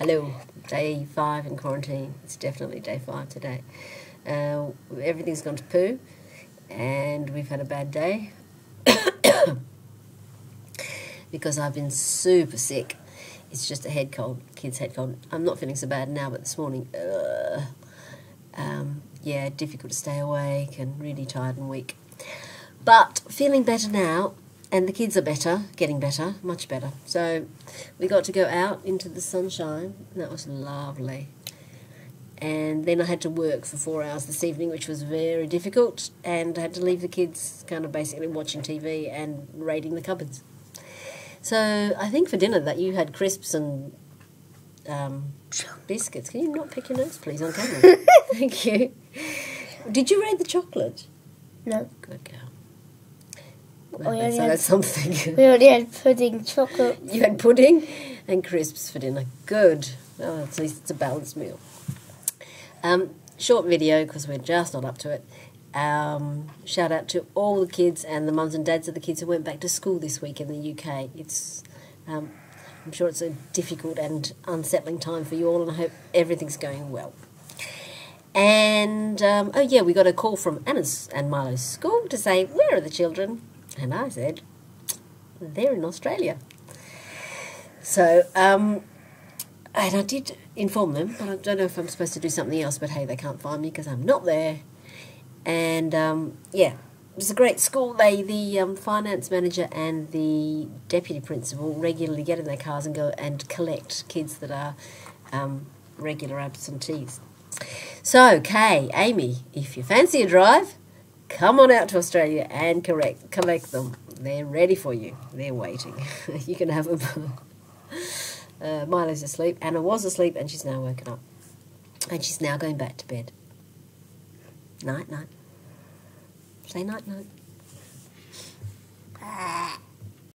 Hello, day five in quarantine. It's definitely day five today. Uh, everything's gone to poo, and we've had a bad day because I've been super sick. It's just a head cold, kid's head cold. I'm not feeling so bad now, but this morning, uh, um, yeah, difficult to stay awake and really tired and weak. But feeling better now, and the kids are better, getting better, much better. So we got to go out into the sunshine. And that was lovely. And then I had to work for four hours this evening, which was very difficult. And I had to leave the kids kind of basically watching TV and raiding the cupboards. So I think for dinner that you had crisps and um, biscuits. Can you not pick your nose, please, on camera? Thank you. Did you raid the chocolate? No. Good girl. Oh, Well, yeah, that's, that's something. We already had pudding, chocolate. You had pudding and crisps for dinner. Good. Oh, at least it's a balanced meal. Um, short video because we're just not up to it. Um, shout out to all the kids and the mums and dads of the kids who went back to school this week in the UK. It's, um, I'm sure it's a difficult and unsettling time for you all, and I hope everything's going well. And um, oh yeah, we got a call from Anna's and Milo's school to say where are the children, and I said they're in Australia. So, um, and I did inform them, but I don't know if I'm supposed to do something else. But hey, they can't find me because I'm not there. And um, yeah, it was a great school. They, the um, finance manager and the deputy principal, regularly get in their cars and go and collect kids that are um, regular absentees. So, Kay, Amy, if you fancy a drive, come on out to Australia and correct, collect them. They're ready for you. They're waiting. you can have them. Uh, Milo's asleep. Anna was asleep and she's now woken up. And she's now going back to bed. Night, night. Say night, night.